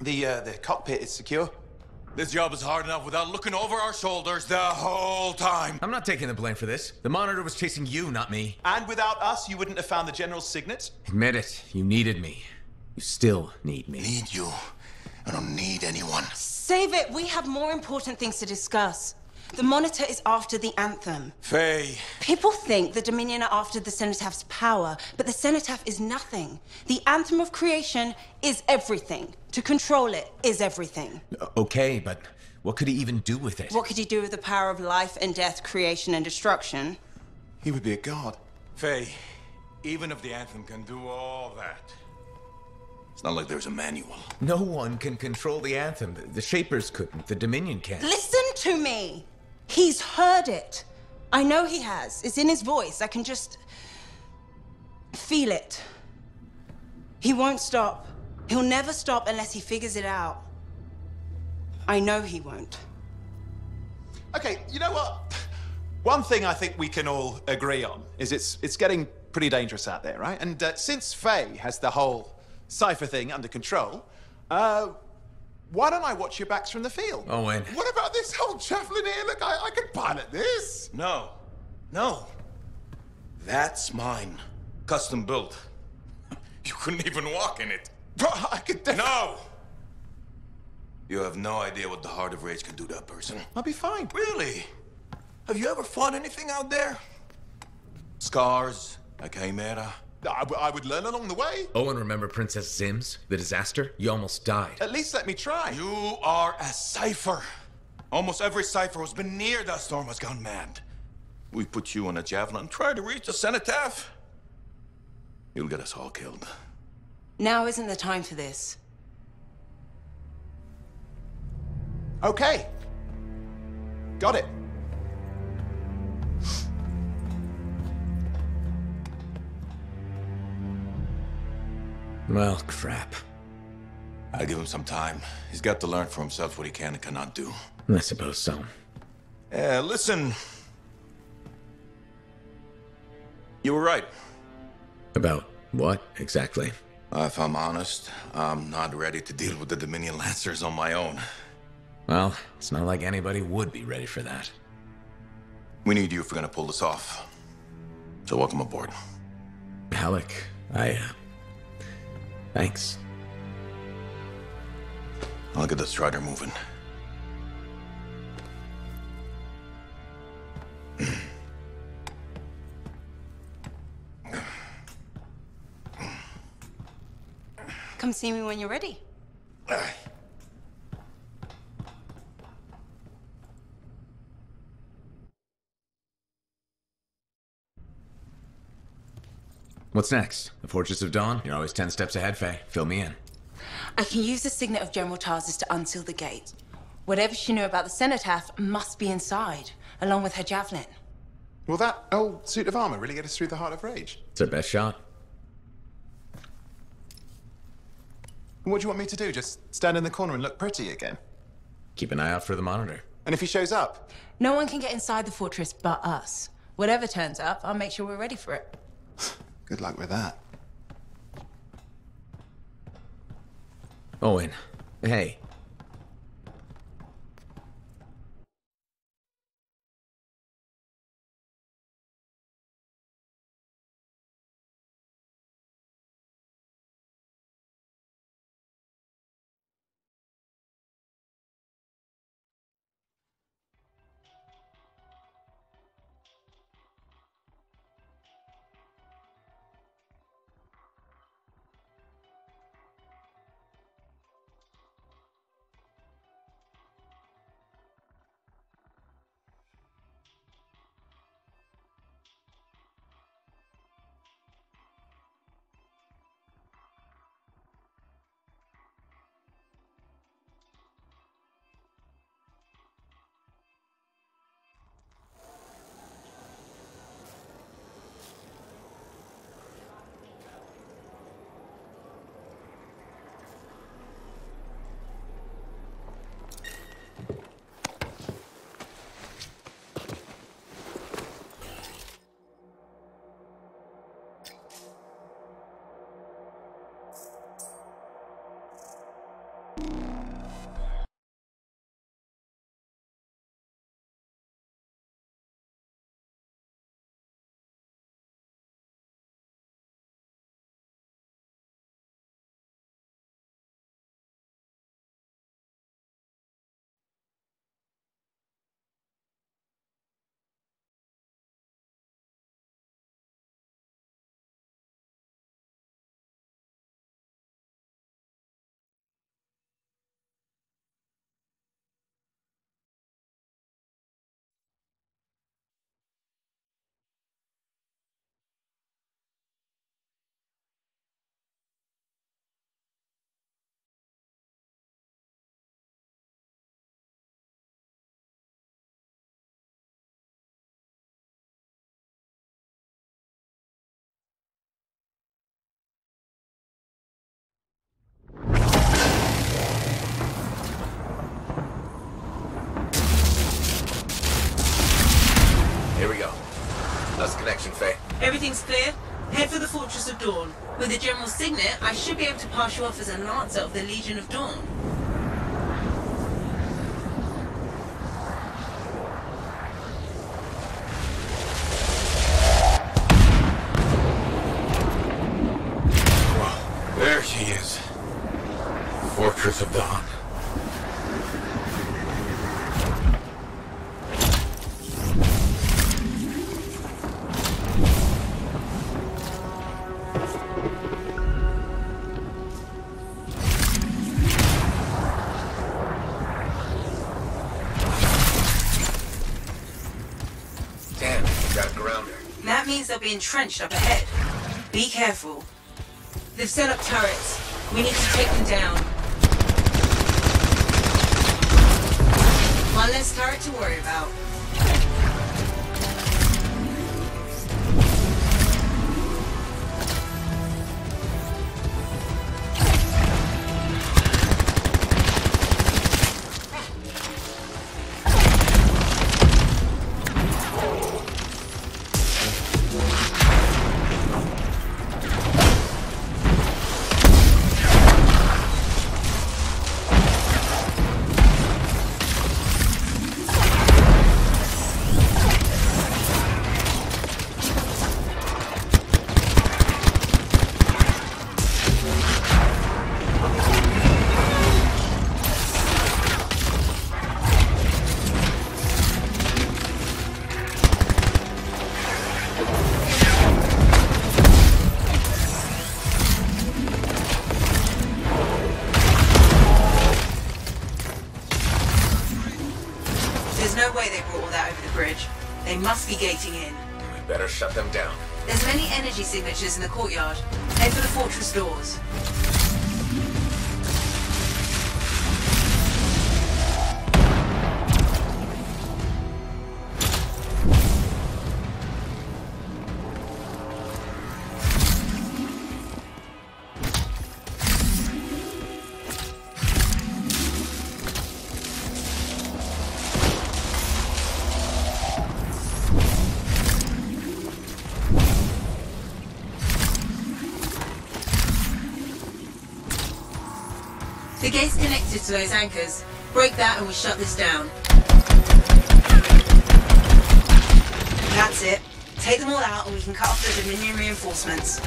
The, uh, the cockpit is secure. This job is hard enough without looking over our shoulders the whole time. I'm not taking the blame for this. The monitor was chasing you, not me. And without us, you wouldn't have found the General's signet? Admit it, you needed me. You still need me. Need you. I don't need anyone. Save it. We have more important things to discuss. The Monitor is after the Anthem. Faye. People think the Dominion are after the Cenotaph power, but the Cenotaph is nothing. The Anthem of Creation is everything. To control it is everything. Okay, but what could he even do with it? What could he do with the power of life and death, creation and destruction? He would be a god. Faye, even if the Anthem can do all that, it's not like there's a manual. No one can control the Anthem. The Shapers couldn't. The Dominion can't. Listen to me! He's heard it. I know he has. It's in his voice. I can just feel it. He won't stop. He'll never stop unless he figures it out. I know he won't. Okay, you know what? One thing I think we can all agree on is it's it's getting pretty dangerous out there, right? And uh, since Faye has the whole cipher thing under control, uh, why don't I watch your backs from the field? Oh, Owen. What about this whole javelin here? Look, I, I could pilot this. No. No. That's mine. Custom built. You couldn't even walk in it. But I could definitely... No! You have no idea what the Heart of Rage can do to a person. I'll be fine. Really? Have you ever fought anything out there? Scars, a chimera. I, w- I would learn along the way. Owen, remember Princess Zims? The disaster? You almost died. At least let me try. You are a cipher. Almost every cipher who's been near that storm has gone mad. We put you on a javelin and try to reach the cenotaph. You'll get us all killed. Now isn't the time for this. Okay. Got it. Well, crap. I'll give him some time. He's got to learn for himself what he can and cannot do. I suppose so. Uh, listen. You were right. About what, exactly? If I'm honest, I'm not ready to deal with the Dominion Lancers on my own. Well, it's not like anybody would be ready for that. We need you if we're gonna pull this off. So welcome aboard. Haluk, I, uh... Thanks. I'll get the strider moving. Come see me when you're ready. What's next? The Fortress of Dawn? You're always ten steps ahead, Faye. Fill me in. I can use the signet of General Tarsis to unseal the gate. Whatever she knew about the cenotaph must be inside, along with her javelin. Will that old suit of armor really get us through the Heart of Rage? It's our best shot. What do you want me to do? Just stand in the corner and look pretty again? Keep an eye out for the monitor. And if he shows up? No one can get inside the fortress but us. Whatever turns up, I'll make sure we're ready for it. Good luck with that. Owen. Hey. Everything's clear, head for the Fortress of Dawn. With the General's signet, I should be able to pass you off as a Lancer of the Legion of Dawn. They'll be entrenched up ahead. Be careful. They've set up turrets. We need to take them down. One less turret to worry about. Those anchors. Break that and we shut this down. That's it. Take them all out and we can cut off the Dominion reinforcements.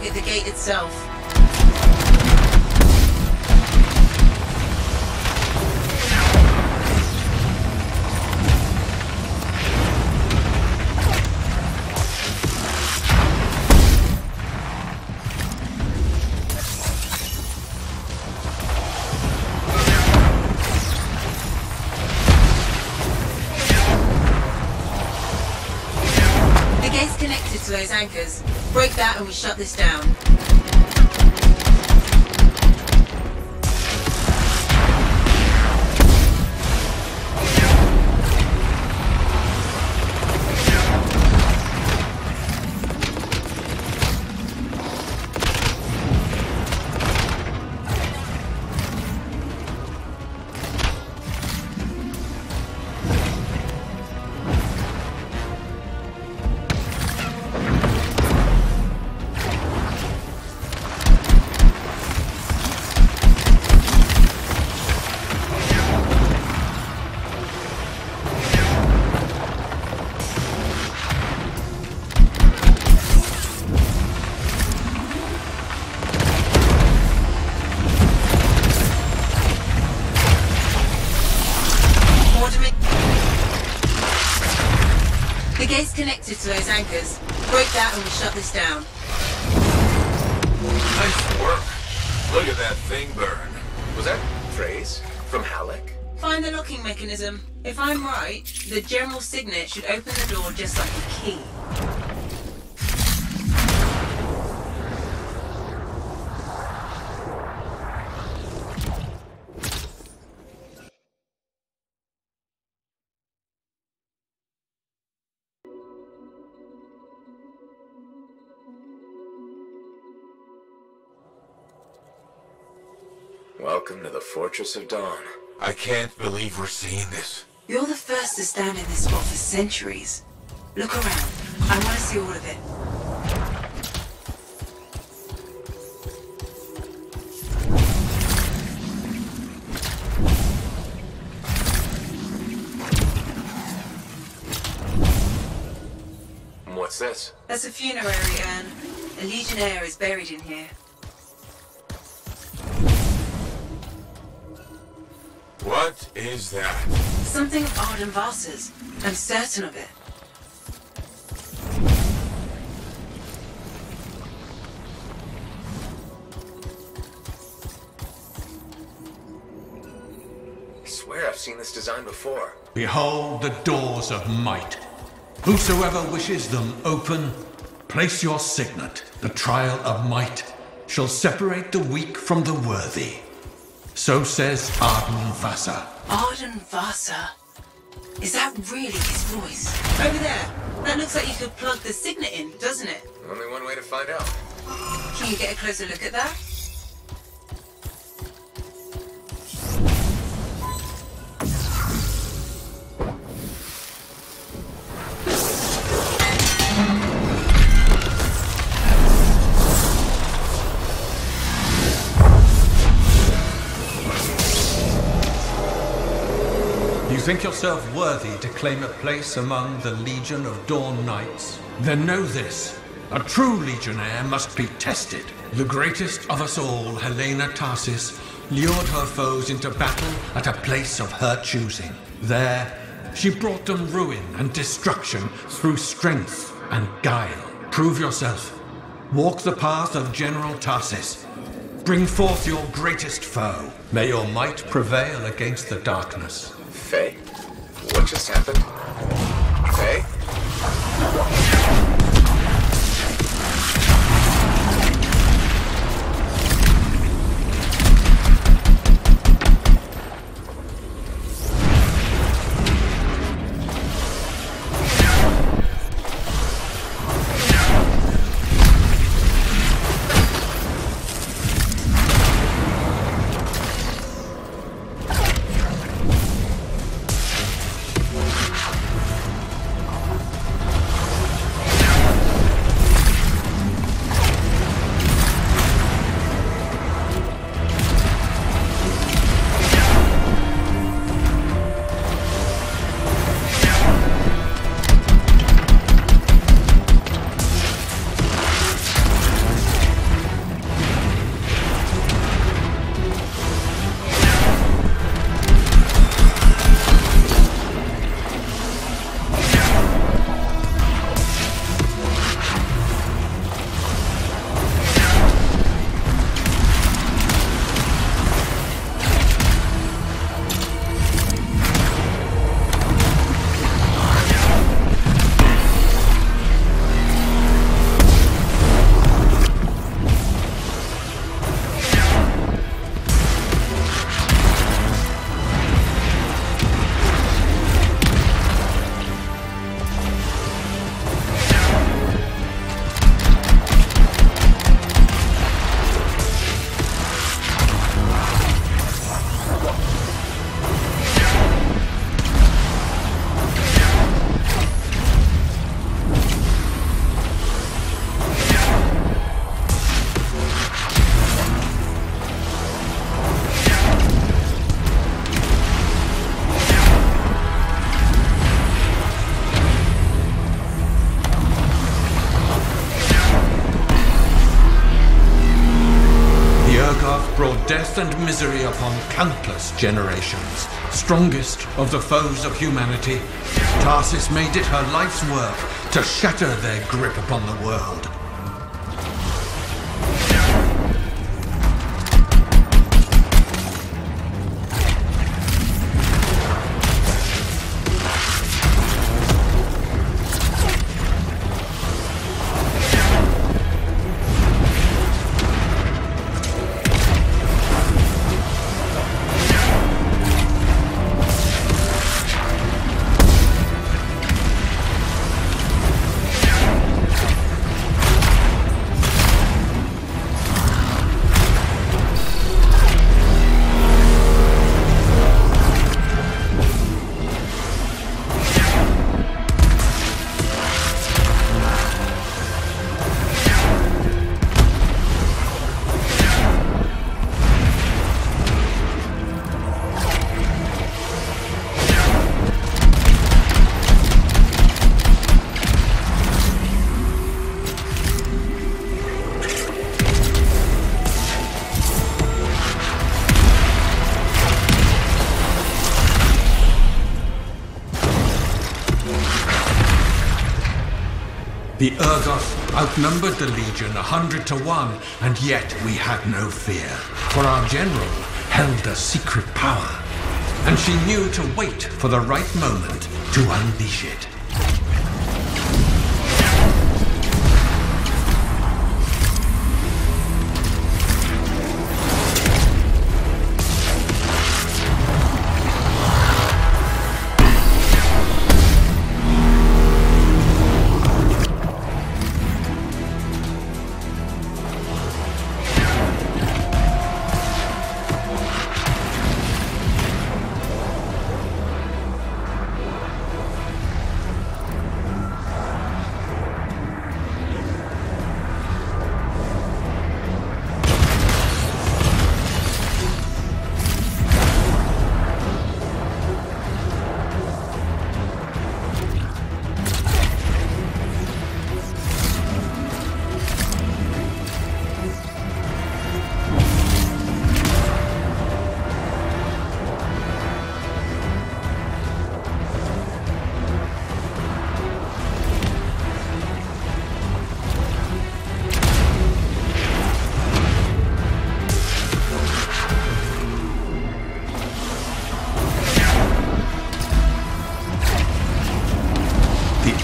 down at the gate itself. those anchors. Break that and we shut this down. Signet should open the door just like a key. Welcome to the Fortress of Dawn. I can't believe we're seeing this. You're the first to stand in this spot for centuries. Look around. I want to see all of it. What's this? That's a funerary urn. A legionnaire is buried in here. What is that? Something of Arden Vasa's. I'm certain of it. I swear I've seen this design before. Behold the doors of might. Whosoever wishes them open, place your signet. The trial of might shall separate the weak from the worthy. So says Arden Vasa. Arden Vasa. Is that really his voice? Over there. That looks like you could plug the signet in, doesn't it? Only one way to find out. Can you get a closer look at that? Think yourself worthy to claim a place among the Legion of Dawn Knights? Then know this. A true legionnaire must be tested. The greatest of us all, Helena Tarsis, lured her foes into battle at a place of her choosing. There, she brought them ruin and destruction through strength and guile. Prove yourself. Walk the path of General Tarsis. Bring forth your greatest foe. May your might prevail against the darkness. Faye? What just happened? Faye? And misery upon countless generations. Strongest of the foes of humanity, Tarsis made it her life's work to shatter their grip upon the world. Outnumbered the Legion a hundred to one, and yet we had no fear. For our general held a secret power, and she knew to wait for the right moment to unleash it.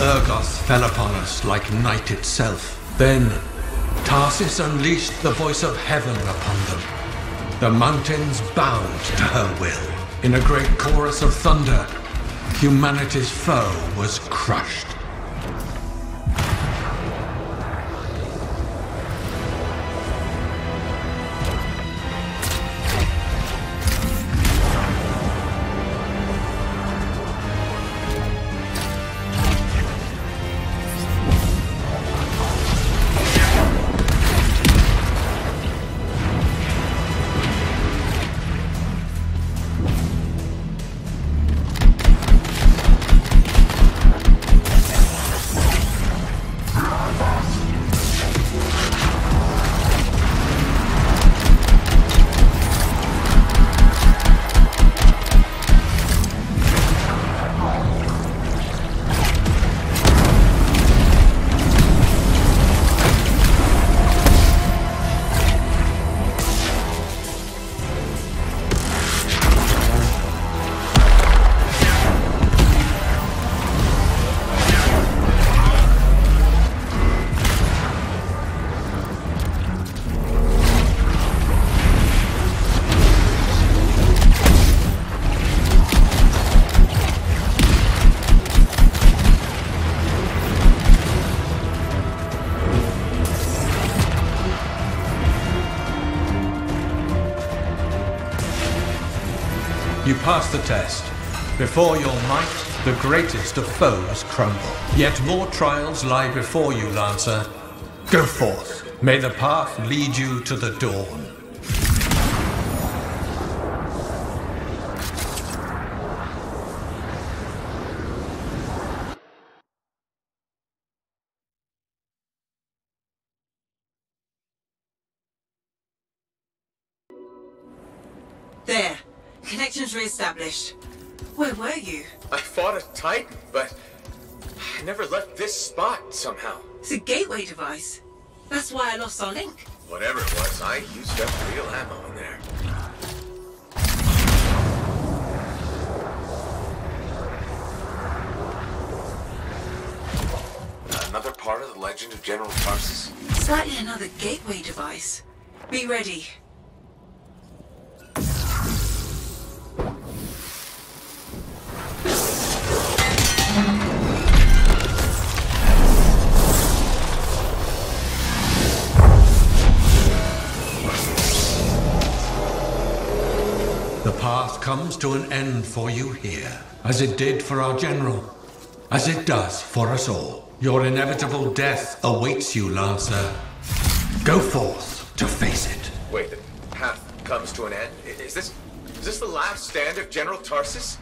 Urgoth fell upon us like night itself. Then Tarsis unleashed the voice of heaven upon them. The mountains bowed to her will. In a great chorus of thunder, humanity's foe was crushed. Passed the test. Before your might, the greatest of foes crumble. Yet more trials lie before you, Lancer. Go forth. May the path lead you to the dawn. Where were you? I fought a Titan, but I never left this spot somehow. It's a gateway device. That's why I lost our link. Whatever it was, I used up real ammo in there. Another part of the legend of General Tarsis? Slightly another gateway device. Be ready. Comes to an end for you here, as it did for our general, as it does for us all. Your inevitable death awaits you, Lancer. Go forth to face it. Wait, the path comes to an end? Is this... is this the last stand of General Tarsis?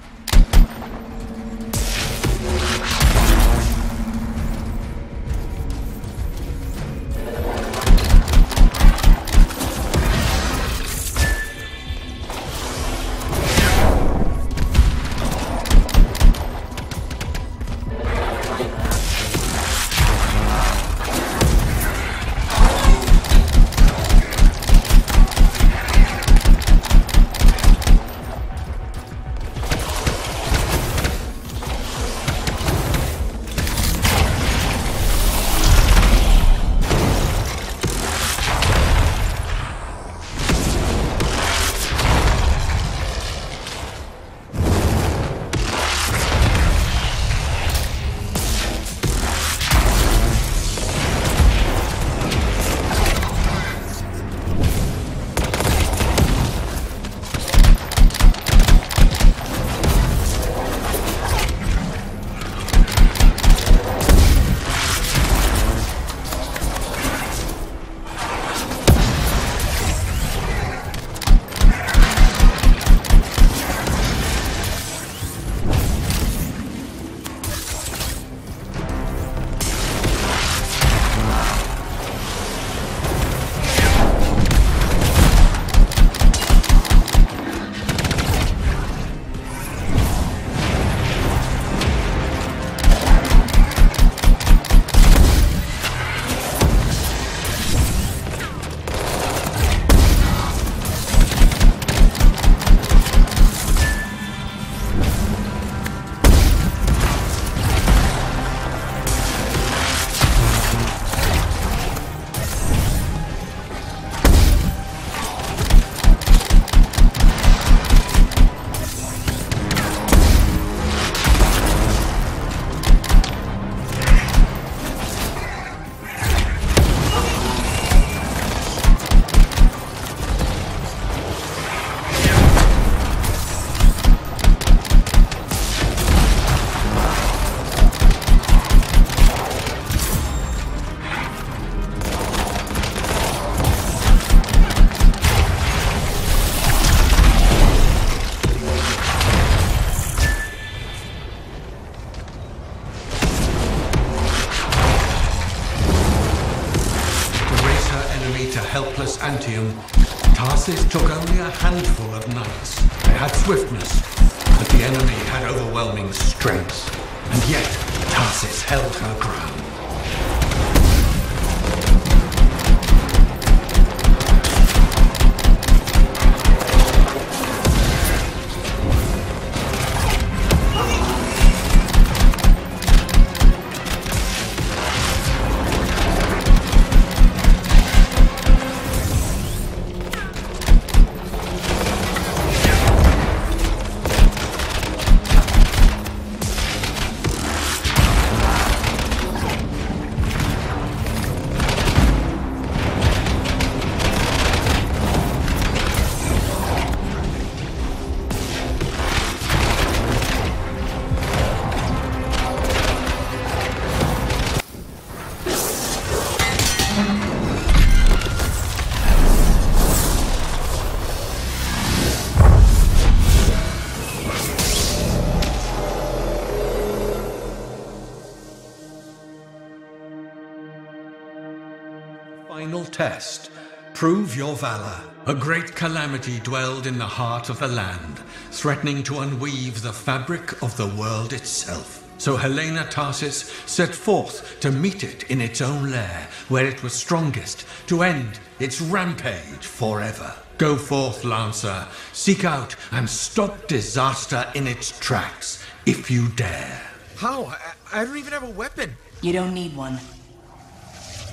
Final test. Prove your valor. A great calamity dwelled in the heart of the land, threatening to unweave the fabric of the world itself. So Helena Tarsis set forth to meet it in its own lair, where it was strongest, to end its rampage forever. Go forth, Lancer. Seek out and stop disaster in its tracks, if you dare. How? I, I don't even have a weapon. You don't need one.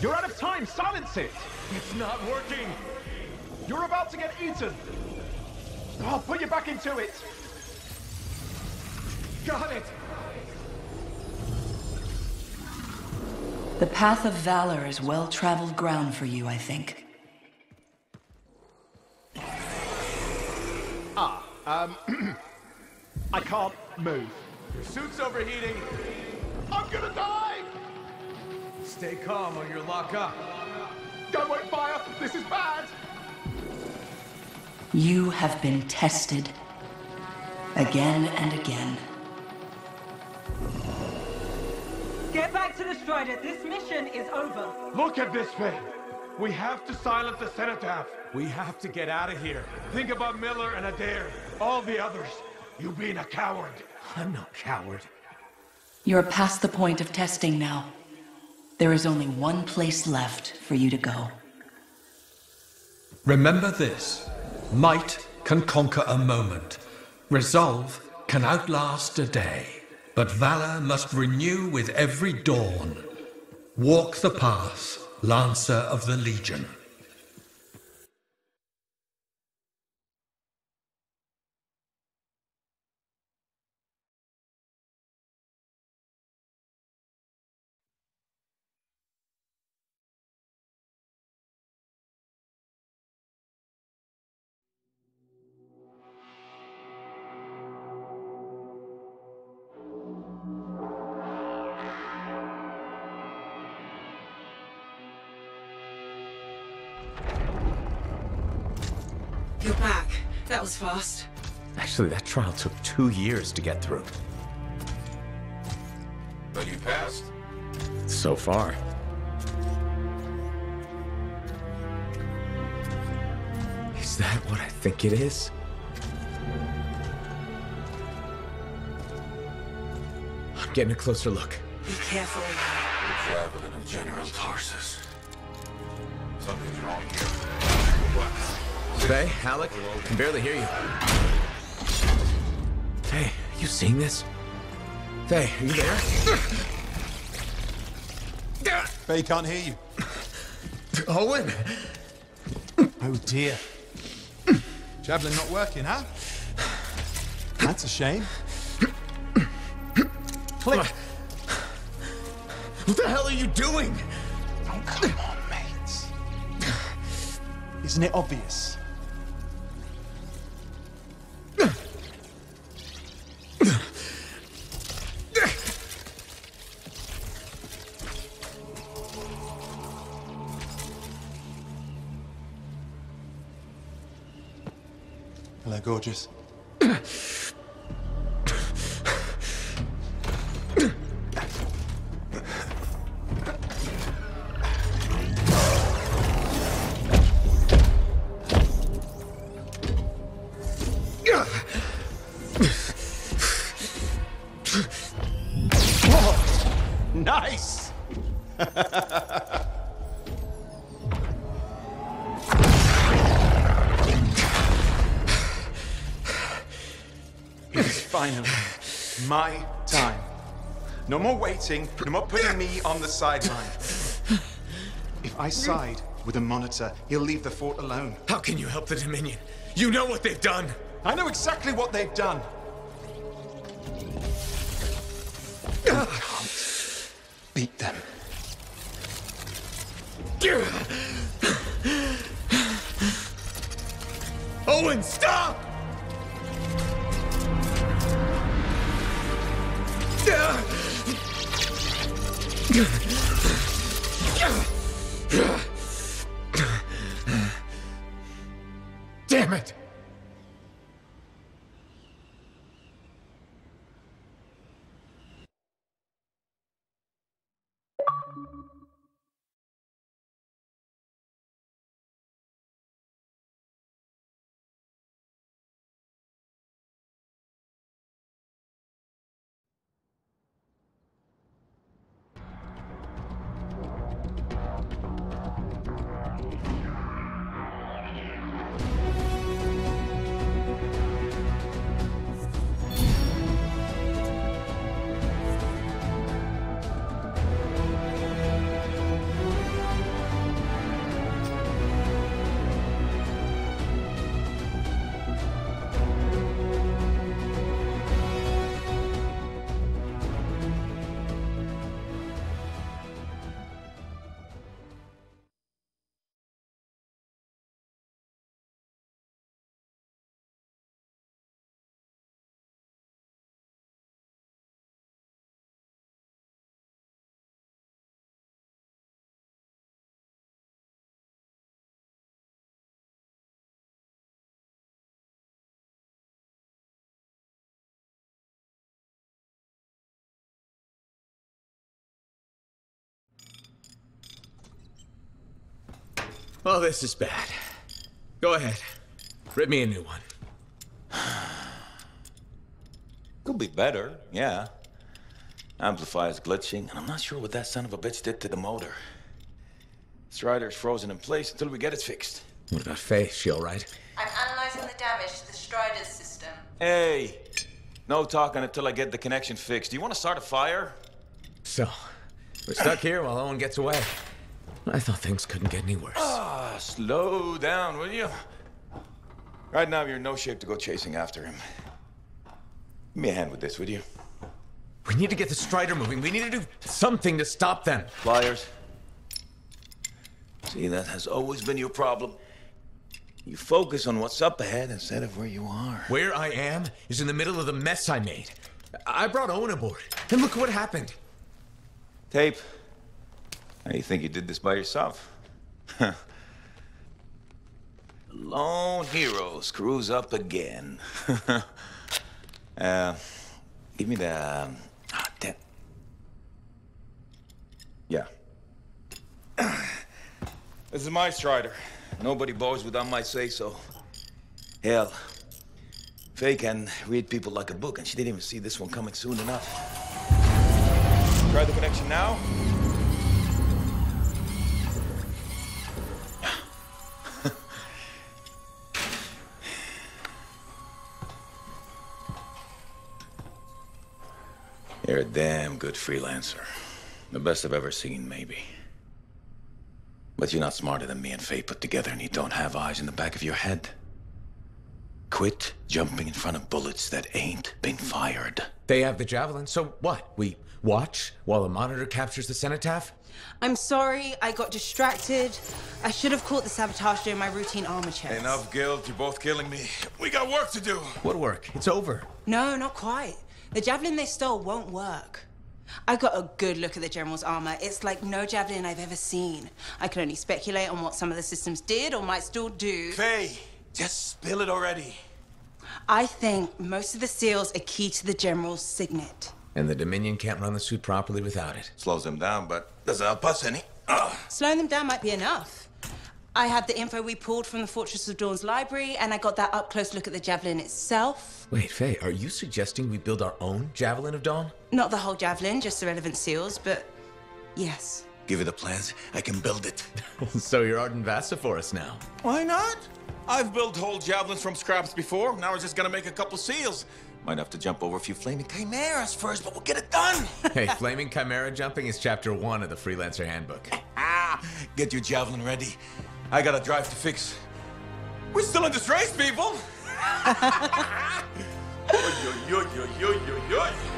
You're out of time! Silence it! It's not working! You're about to get eaten! I'll put you back into it! Got it! The path of valor is well-traveled ground for you, I think. Ah, um... I can't move. Your suit's overheating! I'm gonna die! Stay calm or you'll lock up. Don't fire! This is bad! You have been tested. Again and again. Get back to the Strider. This mission is over. Look at this thing! We have to silence the Cenotaph. We have to get out of here. Think about Miller and Adair. All the others. You being a coward. I'm no coward. You're past the point of testing now. There is only one place left for you to go. Remember this might can conquer a moment, resolve can outlast a day, but valor must renew with every dawn. Walk the path, Lancer of the Legion. Fast. Actually, that trial took two years to get through. But you passed. So far. Is that what I think it is? I'm getting a closer look. Be careful. Traveling in General Tarsis. Something's wrong here. Faye, Alec, can barely hear you. Faye, you seeing this? Faye, are you there? Faye can't hear you. Owen! Oh dear. Javelin not working, huh? That's a shame. Click. What the hell are you doing? Oh, come on, mates. Isn't it obvious? Gorgeous. Finally my time. No more waiting, no more putting me on the sideline. If I side with the Monitor, he'll leave the fort alone. How can you help the Dominion? You know what they've done! I know exactly what they've done. I can't beat them. Owen, Oh, this is bad. Go ahead. Rip me a new one. Could be better, yeah. Amplifier's glitching, and I'm not sure what that son of a bitch did to the motor. Strider's frozen in place until we get it fixed. What about Faye? She all right? I'm analyzing the damage to the Strider's system. Hey, no talking until I get the connection fixed. Do you want to start a fire? So, we're stuck here while Owen gets away. I thought things couldn't get any worse. Slow down, will you? Right now, you're in no shape to go chasing after him. Give me a hand with this, would you? We need to get the Strider moving. We need to do something to stop them. Flyers. See, that has always been your problem. You focus on what's up ahead instead of where you are. Where I am is in the middle of the mess I made. I brought Owen aboard, and look what happened. Tape. How do you think you did this by yourself? Lone hero screws up again. uh, give me the. Ah, damn. Yeah. this is my Strider. Nobody bows without my say so. Hell, Faye can read people like a book, and she didn't even see this one coming soon enough. Try the connection now. You're a damn good freelancer. The best I've ever seen, maybe. But you're not smarter than me and Faye put together, and you don't have eyes in the back of your head. Quit jumping in front of bullets that ain't been fired. They have the javelin, so what? We watch while the monitor captures the cenotaph? I'm sorry, I got distracted. I should have caught the sabotage during my routine armor checks. Enough guilt, you're both killing me. We got work to do. What work? It's over. No, not quite. The javelin they stole won't work. I got a good look at the General's armor. It's like no javelin I've ever seen. I can only speculate on what some of the systems did or might still do. Faye, just spill it already. I think most of the seals are key to the General's signet. And the Dominion can't run the suit properly without it. Slows them down, but doesn't help us any. Ugh. Slowing them down might be enough. I have the info we pulled from the Fortress of Dawn's library, and I got that up close look at the javelin itself. Wait, Faye, are you suggesting we build our own Javelin of Dawn? Not the whole javelin, just the relevant seals, but yes. Give me the plans. I can build it. so you're Arden Vasa for us now. Why not? I've built whole javelins from scraps before. Now we're just gonna make a couple seals. Might have to jump over a few flaming chimeras first, but we'll get it done. hey, flaming chimera jumping is chapter one of the Freelancer Handbook. Ah, get your javelin ready. I got a drive to fix. We're still in this race, people.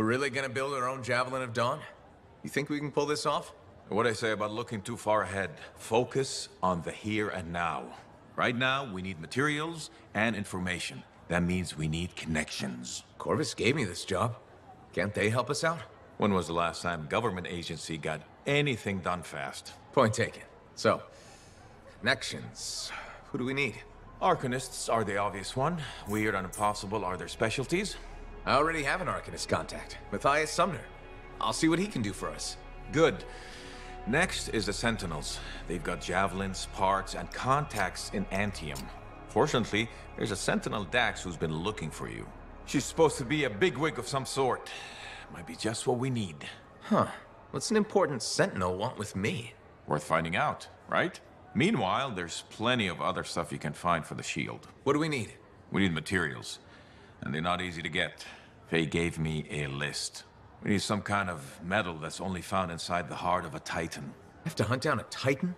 We're really gonna build our own Javelin of Dawn? You think we can pull this off? What I say about looking too far ahead. Focus on the here and now. Right now, we need materials and information. That means we need connections. Corvus gave me this job. Can't they help us out? When was the last time government agency got anything done fast? Point taken. So, Connections. Who do we need? Arcanists are the obvious one. Weird and impossible are their specialties. I already have an Arcanist contact, Matthias Sumner. I'll see what he can do for us. Good. Next is the Sentinels. They've got javelins, parts, and contacts in Antium. Fortunately, there's a Sentinel Dax who's been looking for you. She's supposed to be a bigwig of some sort. Might be just what we need. Huh. What's an important Sentinel want with me? Worth finding out, right? Meanwhile, there's plenty of other stuff you can find for the shield. What do we need? We need materials. And they're not easy to get. Faye gave me a list. We need some kind of metal that's only found inside the heart of a titan. Have to hunt down a titan?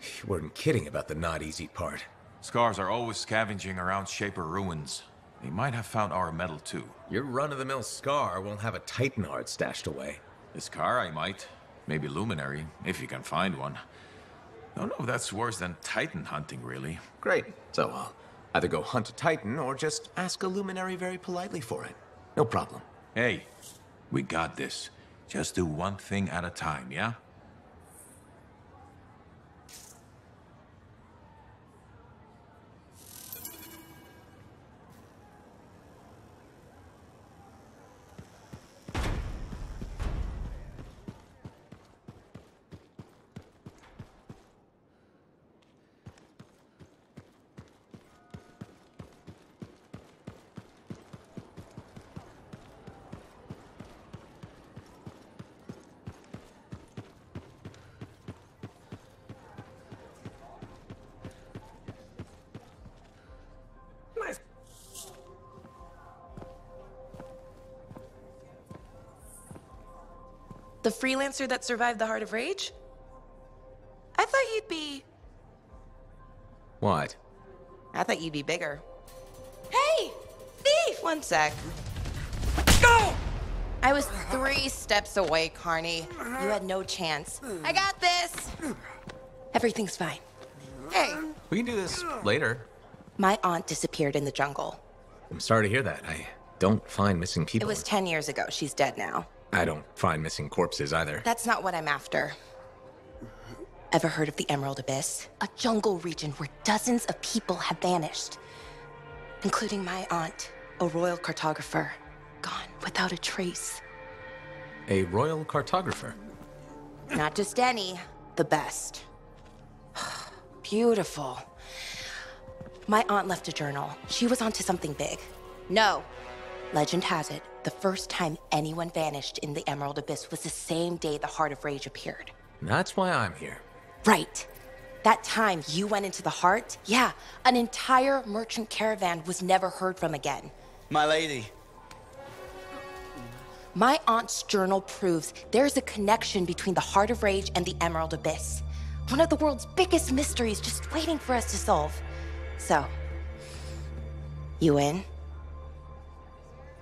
You weren't kidding about the not easy part. Scars are always scavenging around Shaper ruins. They might have found our metal too. Your run-of-the-mill Scar won't have a titan heart stashed away. This car I might. Maybe Luminary, if you can find one. Don't know if that's worse than Titan hunting, really. Great. So I'll either go hunt a Titan or just ask a Luminary very politely for it. No problem. Hey, we got this. Just do one thing at a time, yeah? The freelancer that survived the Heart of Rage? I thought you'd be... What? I thought you'd be bigger. Hey! Thief! One sec. Go! I was three steps away, Carney. You had no chance. I got this! Everything's fine. Hey! We can do this later. My aunt disappeared in the jungle. I'm sorry to hear that. I don't find missing people. It was 10 years ago. She's dead now. I don't find missing corpses either. That's not what I'm after. Ever heard of the Emerald Abyss? A jungle region where dozens of people have vanished, including my aunt, a royal cartographer, gone without a trace. A royal cartographer. Not just any, the best. Beautiful. My aunt left a journal. She was onto something big. No. Legend has it, the first time anyone vanished in the Emerald Abyss was the same day the Heart of Rage appeared. That's why I'm here. Right. That time you went into the heart, yeah, an entire merchant caravan was never heard from again. My lady. My aunt's journal proves there's a connection between the Heart of Rage and the Emerald Abyss. One of the world's biggest mysteries just waiting for us to solve. So, you in?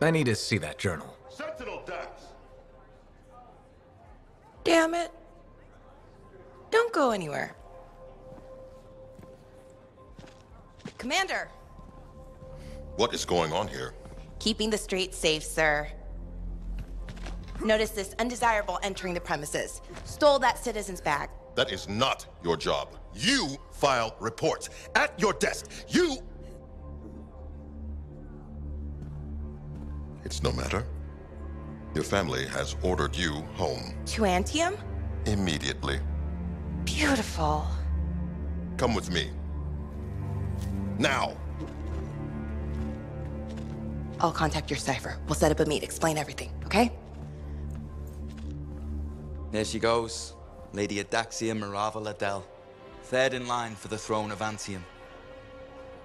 I need to see that journal. Sentinel Dax. Damn it. Don't go anywhere. Commander, What is going on here? keeping the streets safe, sir. Notice this undesirable entering the premises. Stole that citizen's bag. That is not your job. You file reports at your desk. You. It's no matter. Your family has ordered you home To Antium? immediately. Beautiful. Come with me. Now. I'll contact your cipher. We'll set up a meet, explain everything, okay? There she goes. Lady Adaxia Mirava Ladell. Third in line for the throne of Antium.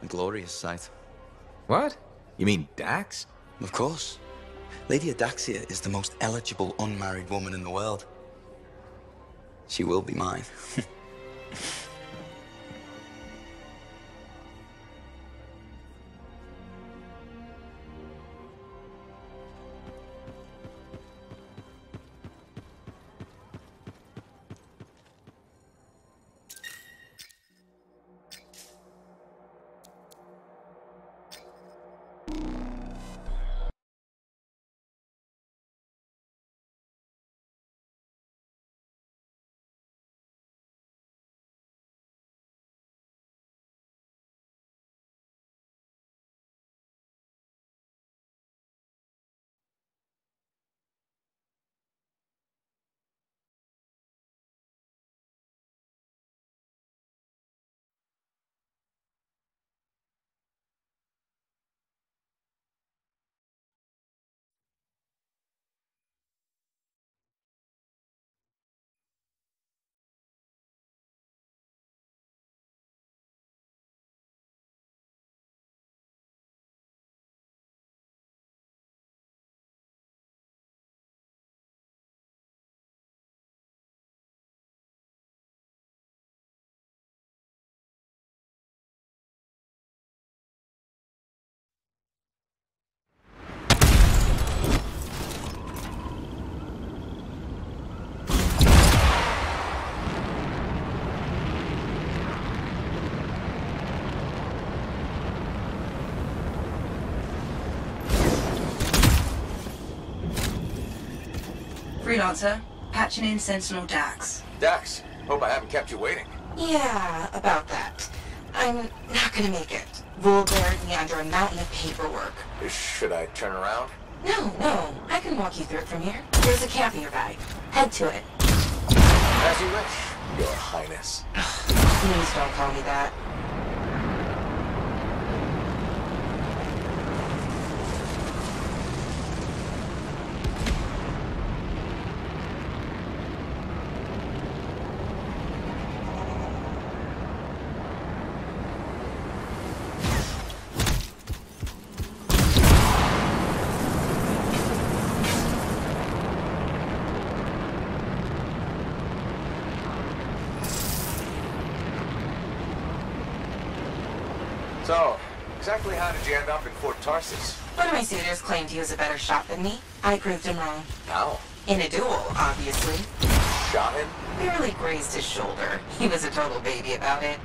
A glorious sight. What? You mean Dax? Of course. Lady Adaxia is the most eligible unmarried woman in the world. She will be mine. Freelancer, patching in Sentinel Dax. Dax, hope I haven't kept you waiting. Yeah, about that. I'm not gonna make it. Vul buried me under a mountain of paperwork. Should I turn around? No, no, I can walk you through it from here. There's a camp nearby. Head to it. As you wish, Your Highness. Please don't call me that. So, exactly how did you end up in Fort Tarsis? One of my suitors claimed he was a better shot than me. I proved him wrong. How? In a duel, obviously. Shot him? Barely grazed his shoulder. He was a total baby about it.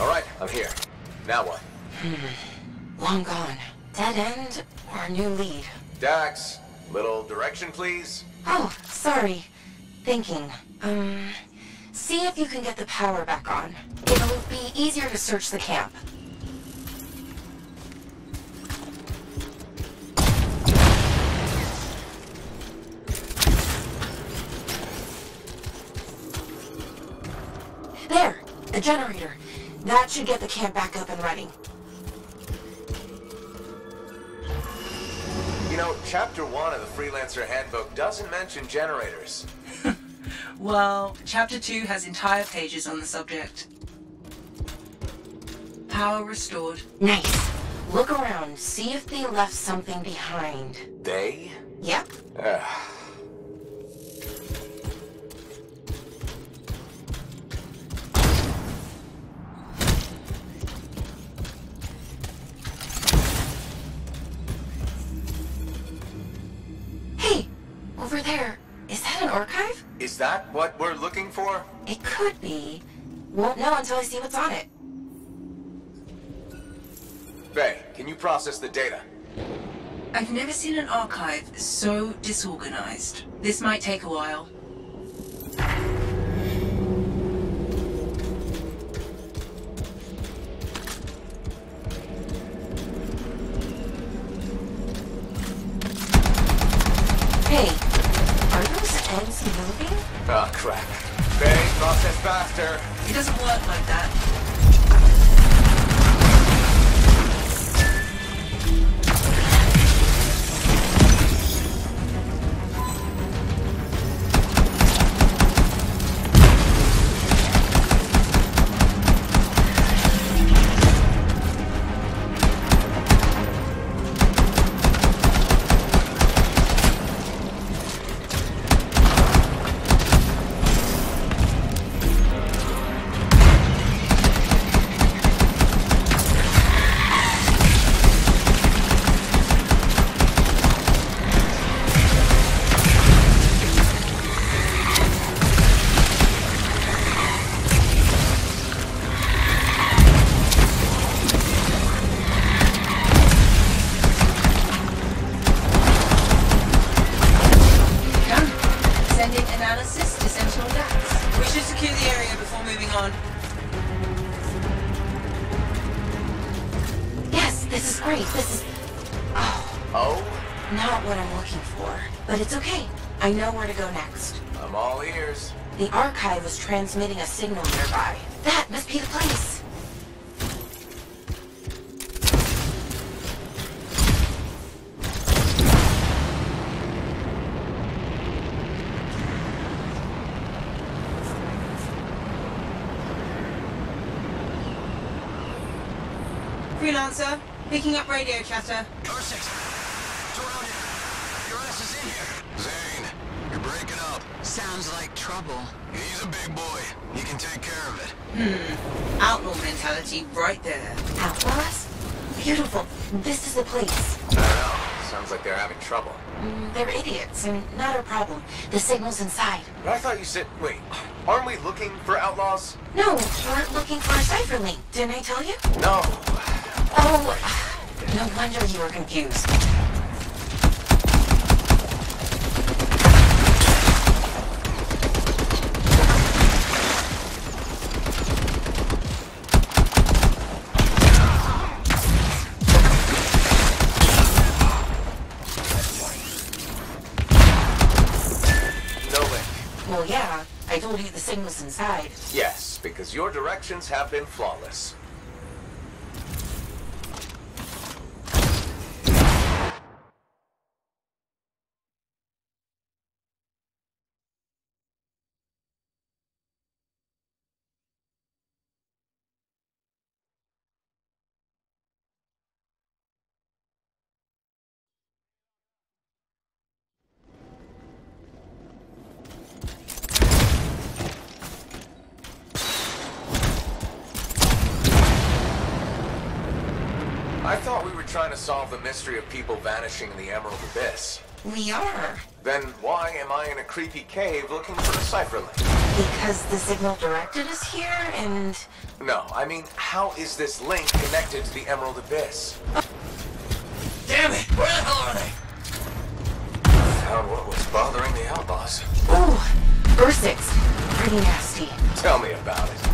All right, I'm here. Now what? Hmm. Long gone. Dead end or a new lead? Dax, little direction, please. Oh, sorry. Thinking. Um, see if you can get the power back on. It'll be easier to search the camp. There! The generator. That should get the camp back up and running. You know, Chapter 1 of the Freelancer Handbook doesn't mention generators. Well, Chapter 2 has entire pages on the subject. Power restored. Nice. Look around. See if they left something behind. They? Yep. Ugh. Is that what we're looking for? It could be. Won't know until I see what's on it. Faye, can you process the data? I've never seen an archive so disorganized. This might take a while. Oh, crap. Faye, process faster. It doesn't work like that. Transmitting a signal nearby. That must be the place. Freelancer, picking up radio chatter. Mentality right there. Outlaws? Beautiful. This is the place. I know. Sounds like they're having trouble. Mm, they're idiots, and not a problem. The signal's inside. But I thought you said, wait, aren't we looking for outlaws? No, we're looking for a cipher link. Didn't I tell you? No. Oh, no wonder you were confused. You the signal's inside. Yes, because your directions have been flawless. Thought we were trying to solve the mystery of people vanishing in the Emerald Abyss. We are. Then why am I in a creepy cave looking for a cipher link? Because the signal directed us here, and... No, I mean, how is this link connected to the Emerald Abyss? Damn it! Where the hell are they? Found what was bothering the outlaws. Ooh, Ursix. Pretty nasty. Tell me about it.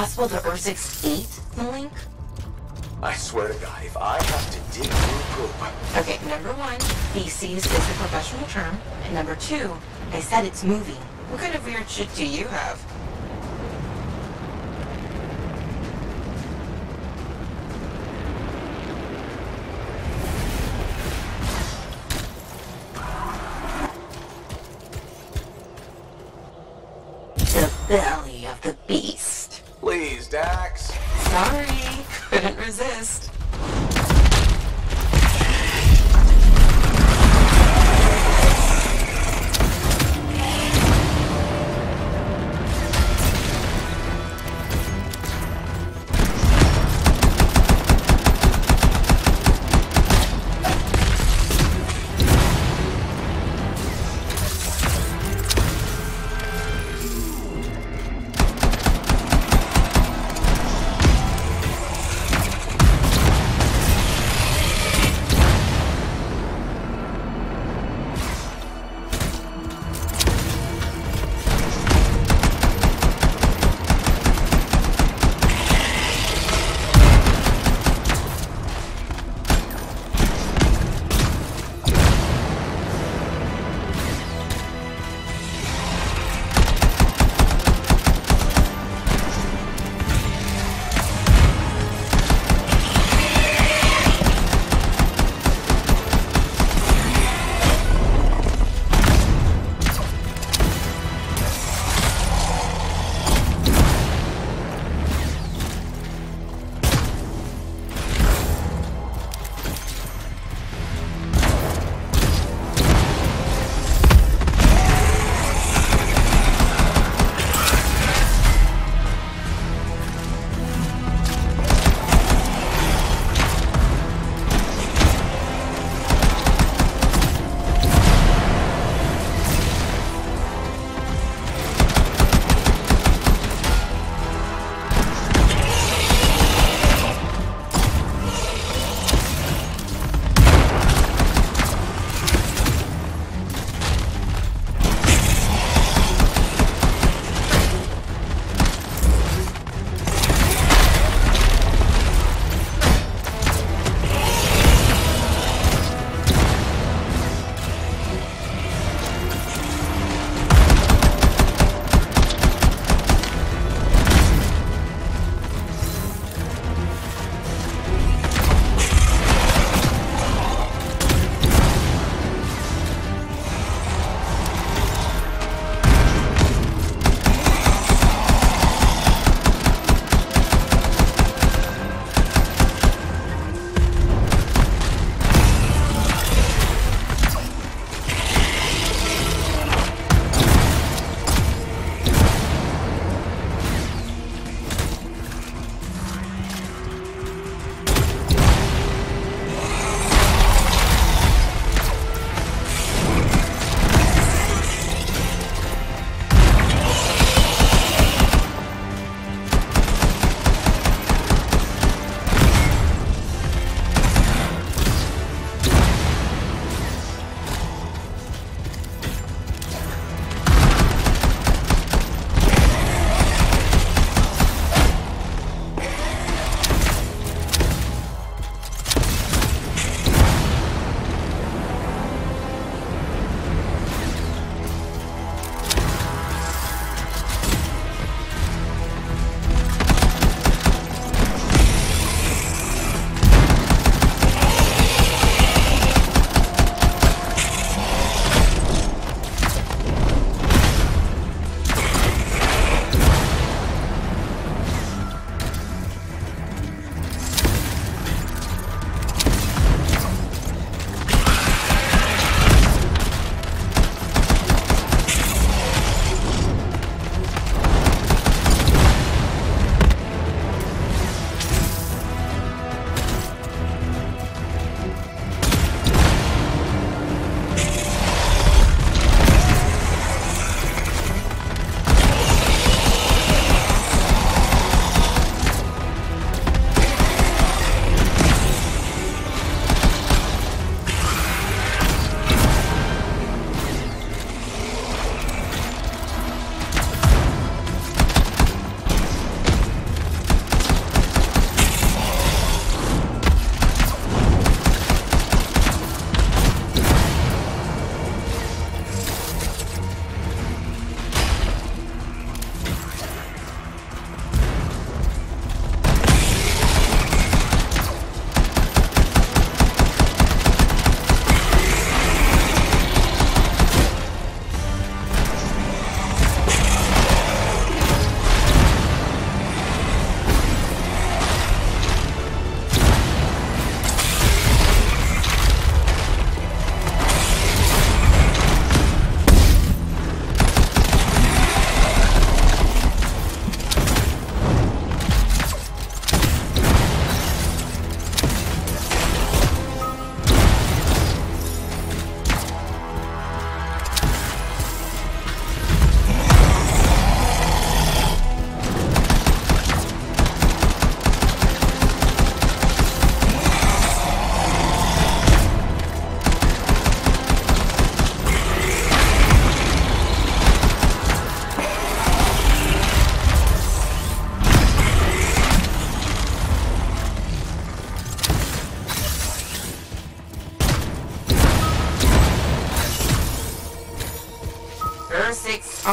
Possible the Ursix ate the link? I swear to God, if I have to dig through poop. Okay, number one, feces is the professional term. And number two, I said it's moving. What kind of weird shit do you have?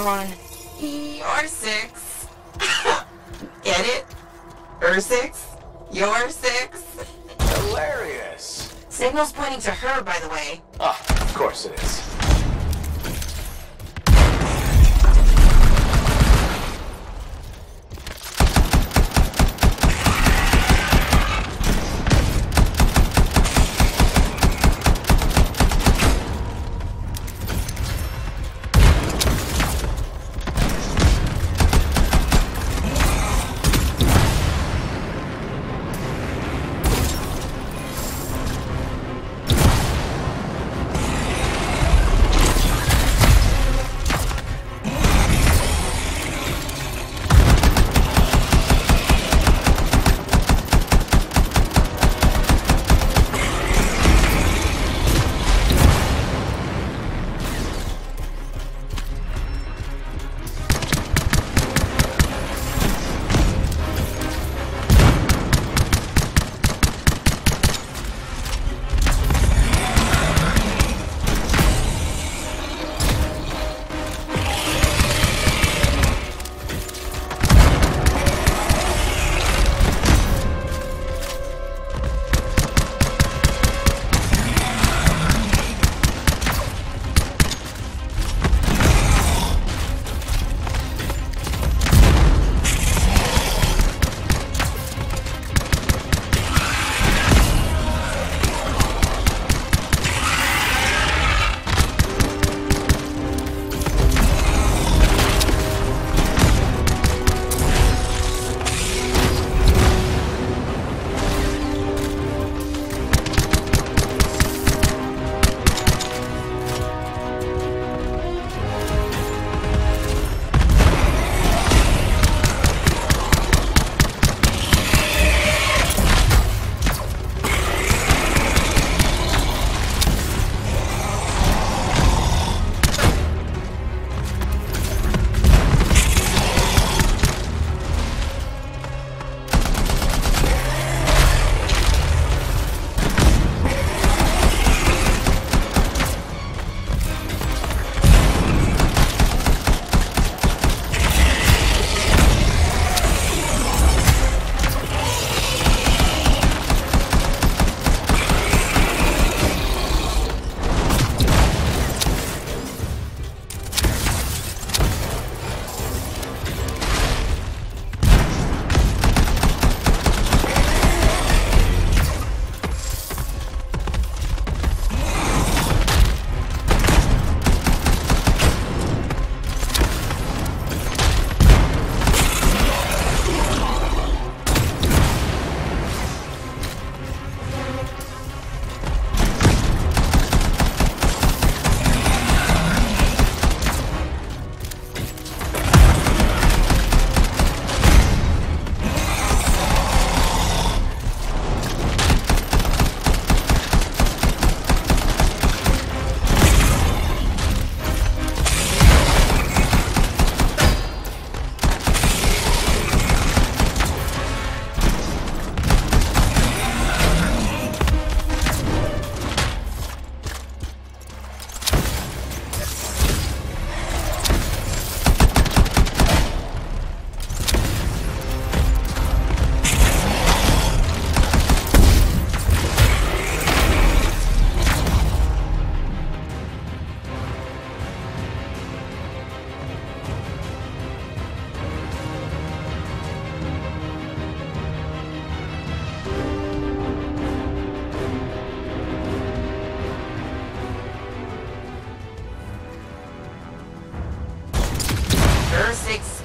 On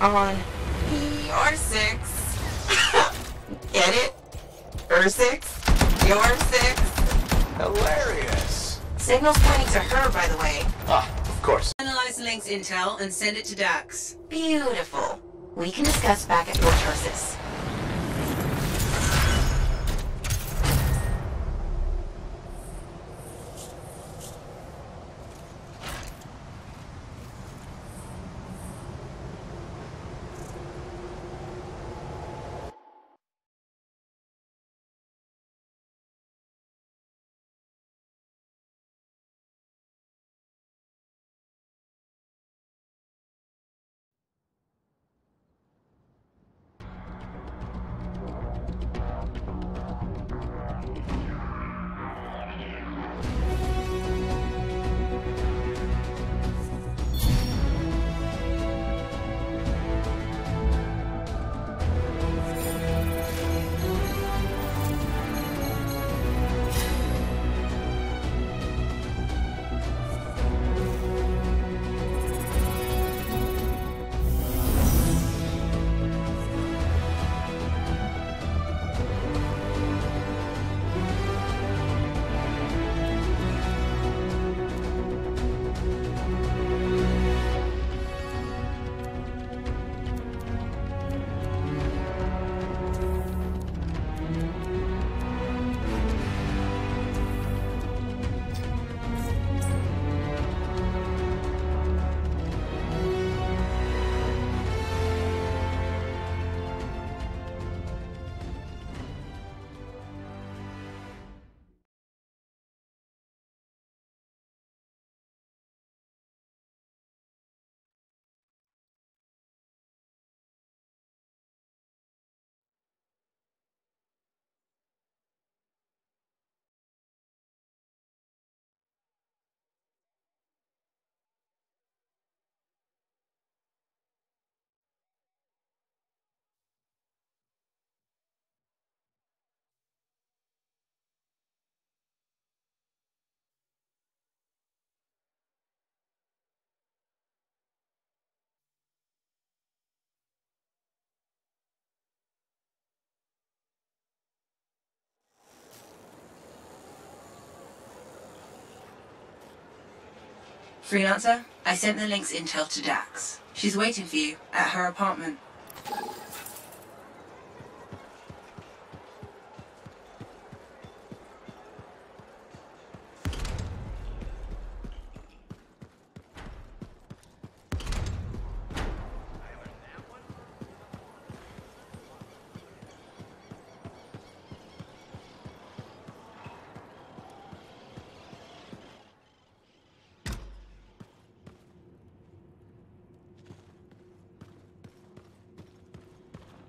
on Freelancer, I sent the link's intel to Dax. She's waiting for you at her apartment.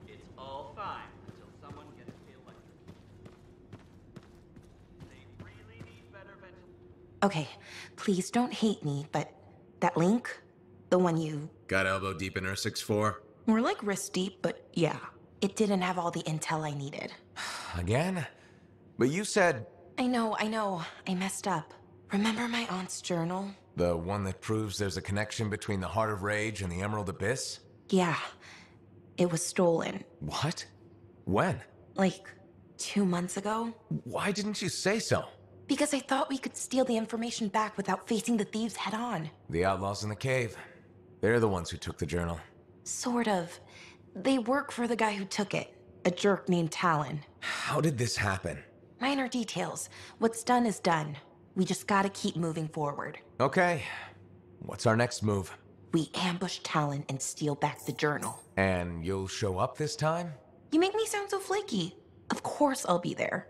It's all fine until someone gets electrocuted. They really need better ventilation. Okay, please don't hate me, but that link, the one you. Got elbow deep in her 6-4? More like wrist deep, but yeah. It didn't have all the intel I needed. Again? But you said I know, I know. I messed up. Remember my aunt's journal? the one that proves there's a connection between the Heart of Rage and the Emerald Abyss? Yeah. It was stolen. What? When? Like, two months ago? Why didn't you say so? Because I thought we could steal the information back without facing the thieves head on. The outlaws in the cave. They're the ones who took the journal. Sort of. They work for the guy who took it, a jerk named Talon. How did this happen? Minor details. What's done is done. We just gotta keep moving forward. Okay. What's our next move? We ambush Talon and steal back the journal. And you'll show up this time? You make me sound so flaky. Of course I'll be there.